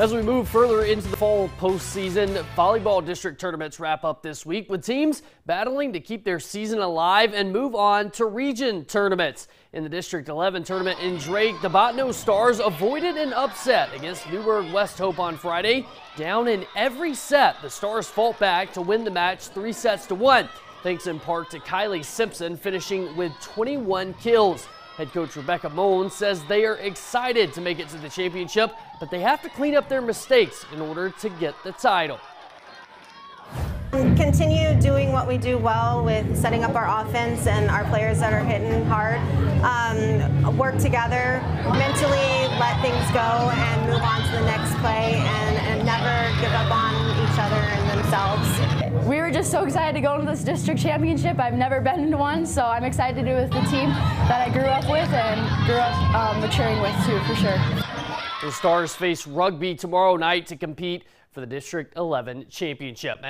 As we move further into the fall postseason, volleyball district tournaments wrap up this week with teams battling to keep their season alive and move on to region tournaments. In the District 11 tournament in Drake, the Bottineau Stars avoided an upset against Newburg-Westhope on Friday. Down in every set, the Stars fought back to win the match three sets to one, thanks in part to Kylie Simpson finishing with 21 kills. Head coach Rebecca Moen says they are excited to make it to the championship, but they have to clean up their mistakes in order to get the title. Continue doing what we do well with setting up our offense and our players that are hitting hard. Um, work together, mentally let things go and move on to the next play and, and never give up on each other and themselves we were just so excited to go into this district championship. I've never been into one, so I'm excited to do it with the team that I grew up with and grew up um, maturing with too, for sure. The Stars face Rugby tomorrow night to compete for the District 11 championship.